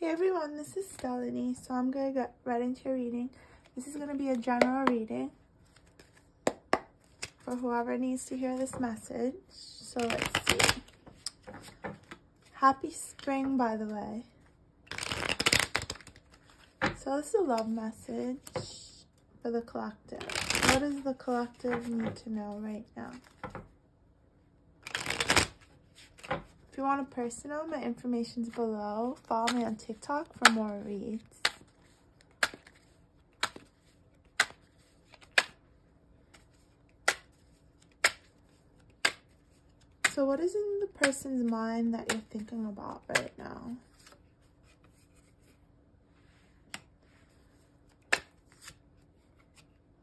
Hey everyone, this is Stellanie, so I'm going to get right into your reading. This is going to be a general reading for whoever needs to hear this message. So let's see. Happy spring, by the way. So this is a love message for the collective. What does the collective need to know right now? If you want a personal, my information's below. Follow me on TikTok for more reads. So what is in the person's mind that you're thinking about right now?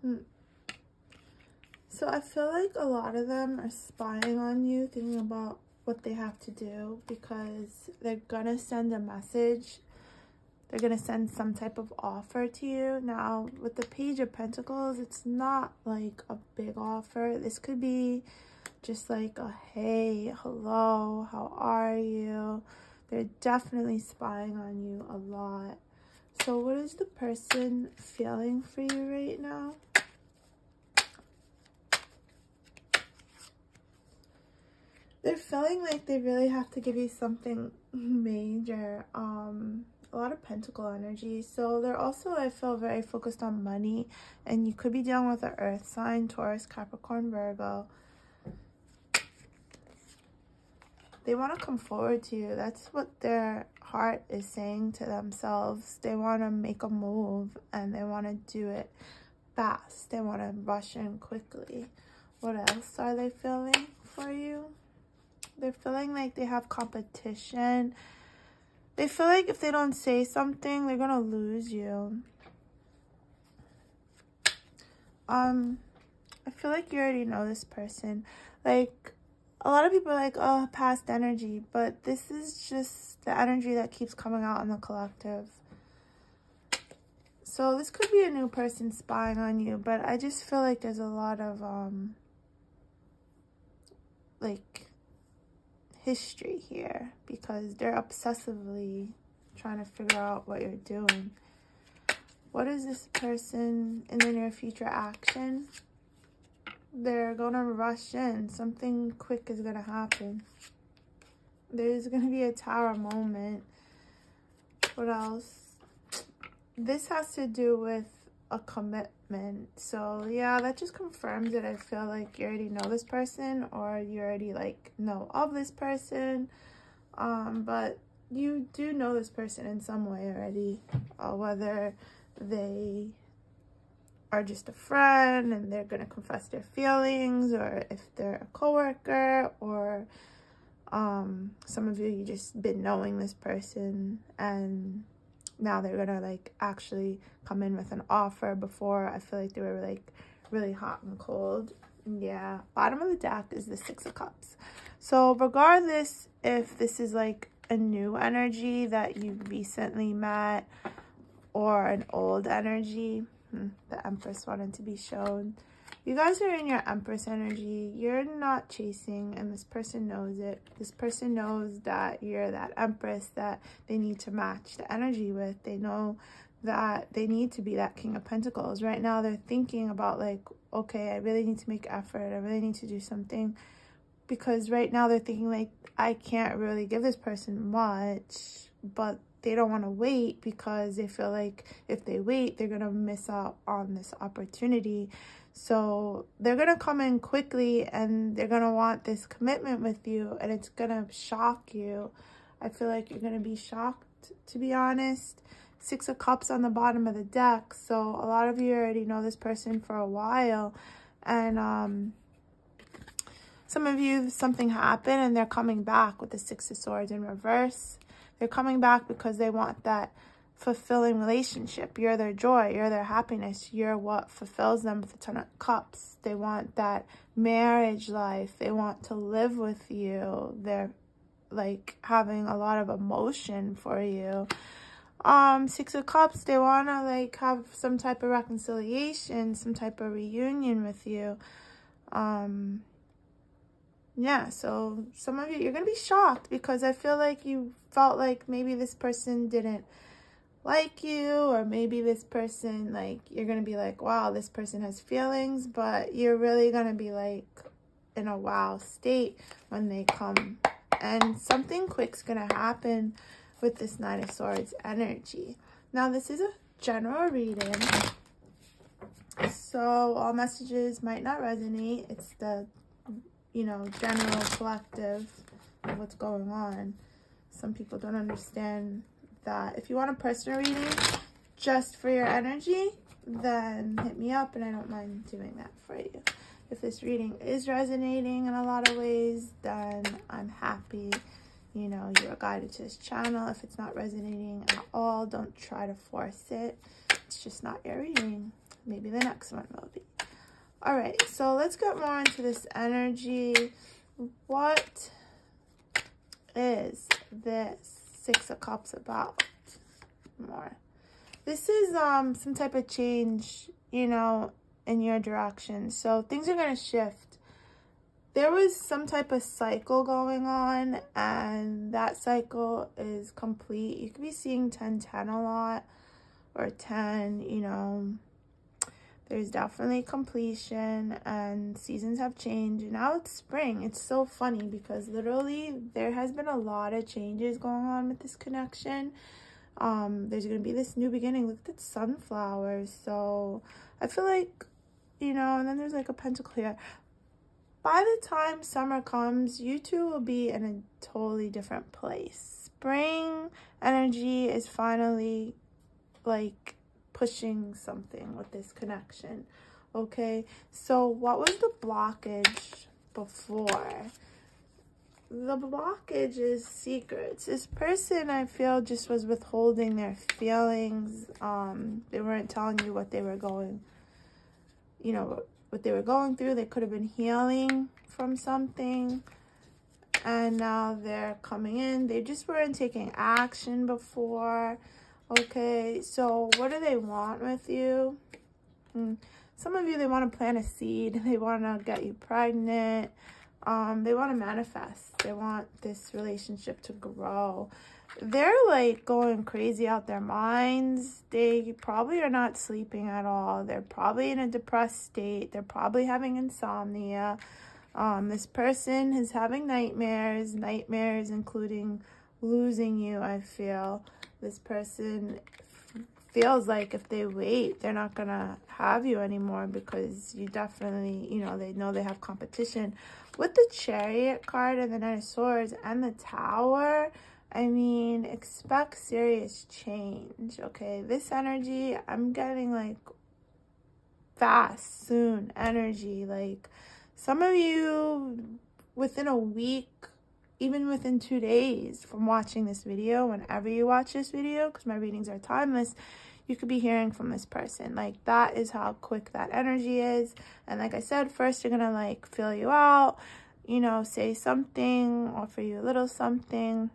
Hmm. So I feel like a lot of them are spying on you, thinking about what they have to do because they're gonna send a message. They're gonna send some type of offer to you. Now with the page of pentacles it's not like a big offer. This could be just like a hey hello how are you? They're definitely spying on you a lot. So what is the person feeling for you right now they're feeling like they really have to give you something major um a lot of pentacle energy. So they're also i feel very focused on money. And you could be dealing with an earth sign taurus capricorn virgo. They want to come forward to you. That's what their heart is saying to themselves. They want to make a move and they want to do it fast. They want to rush in quickly. What else are they feeling for you they're feeling like they have competition. They feel like if they don't say something, they're going to lose you. Um, I feel like you already know this person. Like, a lot of people are like, oh, past energy. But this is just the energy that keeps coming out in the collective. So this could be a new person spying on you. But I just feel like there's a lot of, um, like, history here because they're obsessively trying to figure out what you're doing. What is this person in the near future action? They're going to rush in. Something quick is going to happen. There's going to be a tower moment. What else? This has to do with a So yeah, that just confirms that I feel like you already know this person or you already like know of this person. Um, but you do know this person in some way already, uh, whether they are just a friend and they're going to confess their feelings or if they're a coworker or um, some of you, you just been knowing this person and now they're gonna like actually come in with an offer. Before i feel like they were like really hot and cold. Yeah bottom of the deck is the six of cups. So regardless if this is like a new energy that you recently met or an old energy hmm, the empress wanted to be shown you guys are in your Empress energy. You're not chasing, and this person knows it. This person knows that you're that Empress that they need to match the energy with. They know that they need to be that King of Pentacles. Right now, they're thinking about, like, okay, I really need to make effort. I really need to do something. Because right now, they're thinking, like, I can't really give this person much, but they don't want to wait because they feel like if they wait, they're going to miss out on this opportunity. So they're going to come in quickly and they're going to want this commitment with you and it's going to shock you. I feel like you're going to be shocked, to be honest. Six of Cups on the bottom of the deck. So a lot of you already know this person for a while. And um, some of you, something happened and they're coming back with the Six of Swords in reverse. They're coming back because they want that fulfilling relationship. You're their joy. You're their happiness. You're what fulfills them with a ton of cups. They want that marriage life. They want to live with you. They're like having a lot of emotion for you. Um, Six of Cups, they want to like have some type of reconciliation, some type of reunion with you. Um, yeah, so some of you, you're going to be shocked because I feel like you felt like maybe this person didn't like you or maybe this person, like, you're going to be like, wow, this person has feelings, but you're really going to be like in a wow state when they come. And something quick's going to happen with this Nine of Swords energy. Now, this is a general reading. So all messages might not resonate. It's the you know, general collective of what's going on. Some people don't understand that. If you want a personal reading just for your energy, then hit me up and I don't mind doing that for you. If this reading is resonating in a lot of ways, then I'm happy. You know, you are guided to this channel. If it's not resonating at all, don't try to force it. It's just not your reading. Maybe the next one will be. All right, so let's get more into this energy. What is this Six of Cups about? More. This is um some type of change, you know, in your direction. So things are going to shift. There was some type of cycle going on and that cycle is complete. You could be seeing 10-10 a lot or 10, you know, there's definitely completion and seasons have changed. Now it's spring. It's so funny because literally there has been a lot of changes going on with this connection. Um, there's going to be this new beginning. Look at sunflowers. So I feel like, you know, and then there's like a pentacle here. By the time summer comes, you two will be in a totally different place. Spring energy is finally like pushing something with this connection. Okay, so what was the blockage before? The blockage is secrets. This person, I feel, just was withholding their feelings. Um, they weren't telling you what they were going, you know, what they were going through. They could have been healing from something and now they're coming in. They just weren't taking action before. Okay, so what do they want with you? Hmm. Some of you, they want to plant a seed. They want to get you pregnant. Um, they want to manifest. They want this relationship to grow. They're like going crazy out their minds. They probably are not sleeping at all. They're probably in a depressed state. They're probably having insomnia. Um, this person is having nightmares, nightmares including losing you, I feel this person feels like if they wait, they're not going to have you anymore because you definitely, you know, they know they have competition. With the Chariot card and the Nine of Swords and the Tower, I mean, expect serious change, okay? This energy, I'm getting like fast, soon energy. Like some of you within a week even within two days from watching this video, whenever you watch this video, because my readings are timeless, you could be hearing from this person. Like, that is how quick that energy is. And like I said, first going to, like, fill you out, you know, say something, offer you a little something.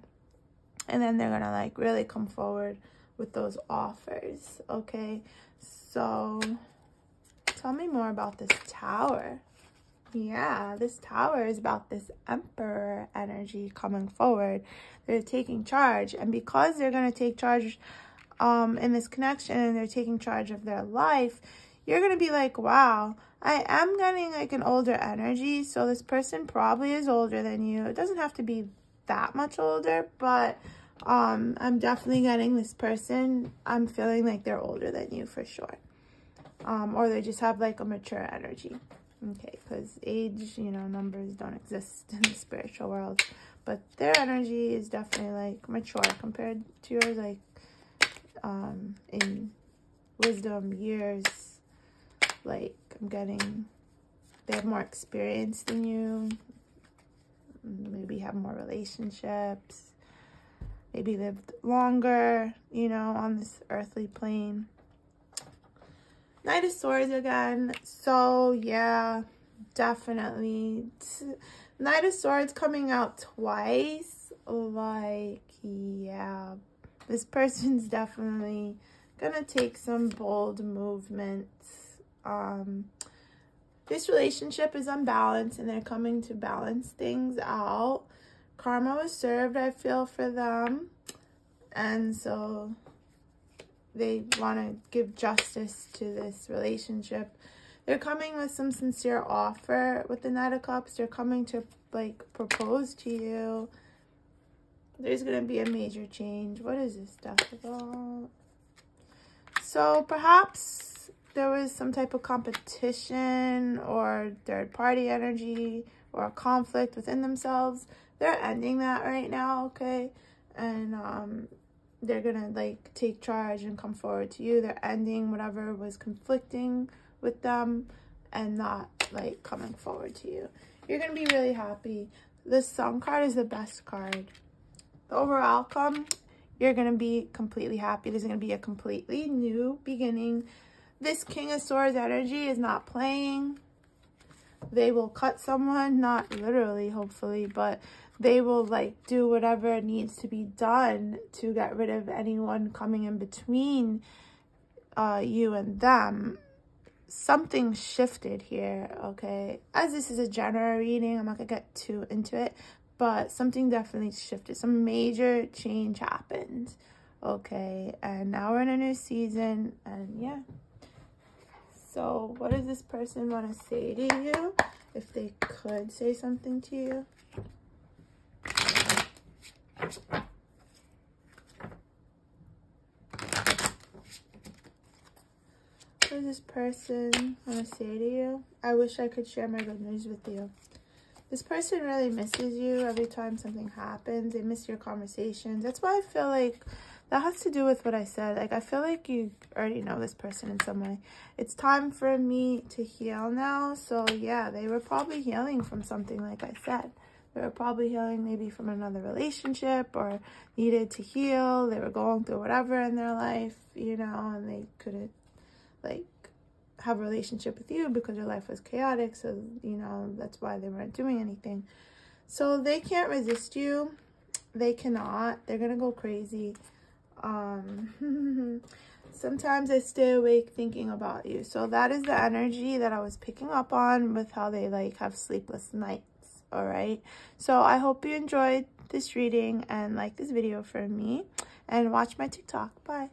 And then they're going to, like, really come forward with those offers, okay? So, tell me more about this tower. Yeah, this tower is about this emperor energy coming forward. They're taking charge. And because they're going to take charge um, in this connection and they're taking charge of their life, you're going to be like, wow, I am getting like an older energy. So this person probably is older than you. It doesn't have to be that much older, but um, I'm definitely getting this person. I'm feeling like they're older than you for sure. Um, or they just have like a mature energy. Okay, because age, you know, numbers don't exist in the spiritual world. But their energy is definitely, like, mature compared to yours, like, um, in wisdom, years. Like, I'm getting, they have more experience than you. Maybe have more relationships. Maybe lived longer, you know, on this earthly plane. Knight of Swords again. So, yeah, definitely. Knight of Swords coming out twice. Like, yeah, this person's definitely gonna take some bold movements. Um, this relationship is unbalanced and they're coming to balance things out. Karma was served, I feel, for them. And so they want to give justice to this relationship. They're coming with some sincere offer with the Knight of Cups. They're coming to like propose to you. There's going to be a major change. What is this stuff about? So perhaps there was some type of competition or third party energy or a conflict within themselves. They're ending that right now, okay? And um, they're gonna like take charge and come forward to you. They're ending whatever was conflicting with them and not like coming forward to you. You're gonna be really happy. This Sun card is the best card. The overall outcome, you're gonna be completely happy. There's gonna be a completely new beginning. This King of Swords energy is not playing. They will cut someone, not literally, hopefully, but they will like do whatever needs to be done to get rid of anyone coming in between uh, you and them. Something shifted here, okay? As this is a general reading, I'm not to get too into it, but something definitely shifted. Some major change happened, okay? And now we're in a new season, and yeah. So what does this person want to say to you? If they could say something to you. Does this person I want to say to you? I wish I could share my good news with you. This person really misses you every time something happens. They miss your conversations. That's why I feel like that has to do with what I said. Like, I feel like you already know this person in some way. It's time for me to heal now. So, yeah, they were probably healing from something, like I said. They were probably healing maybe from another relationship or needed to heal. They were going through whatever in their life, you know, and they couldn't like have a relationship with you because your life was chaotic. So, you know, that's why they weren't doing anything. So they can't resist you. They cannot. They're going to go crazy. Um, sometimes I stay awake thinking about you. So that is the energy that I was picking up on with how they like have sleepless nights all right. So i hope you enjoyed this reading and like this video for me. And watch my tiktok. Bye